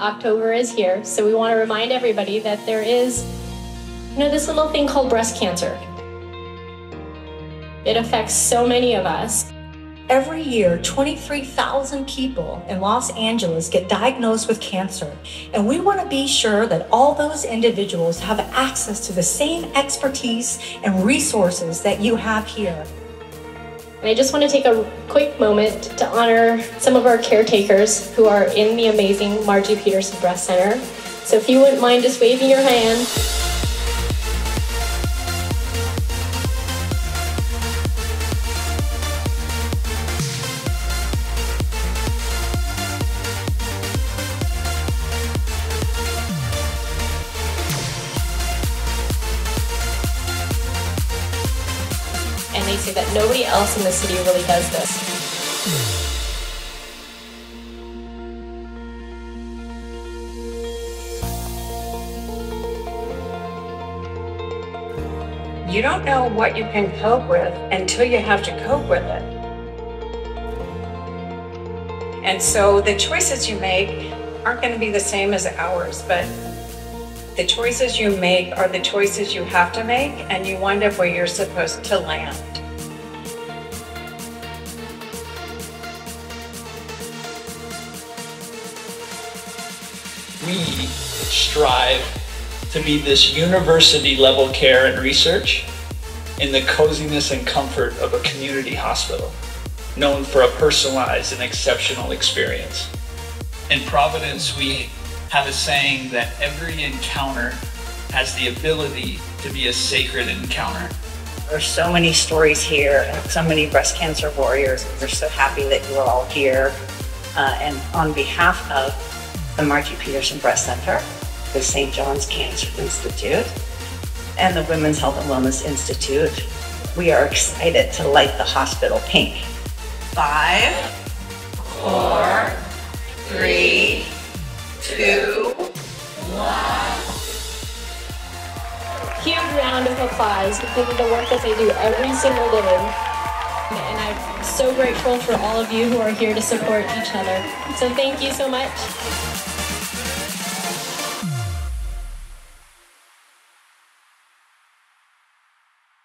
October is here, so we want to remind everybody that there is, you know, this little thing called breast cancer. It affects so many of us. Every year, 23,000 people in Los Angeles get diagnosed with cancer, and we want to be sure that all those individuals have access to the same expertise and resources that you have here. And I just want to take a quick moment to honor some of our caretakers who are in the amazing Margie Petersen Breast Center. So if you wouldn't mind just waving your hand. Say that nobody else in the city really does this. You don't know what you can cope with until you have to cope with it. And so the choices you make aren't going to be the same as ours, but the choices you make are the choices you have to make, and you wind up where you're supposed to land. we strive to be this university level care and research in the coziness and comfort of a community hospital, known for a personalized and exceptional experience. In Providence, we have a saying that every encounter has the ability to be a sacred encounter. There's so many stories here, so many breast cancer warriors. We're so happy that you're all here. Uh, and on behalf of the Margie Petersen Breast Center, the St. John's Cancer Institute, and the Women's Health and Wellness Institute, we are excited to light the hospital pink. Five, Huge round of applause because of the work that they do every single day. And I'm so grateful for all of you who are here to support each other. So thank you so much.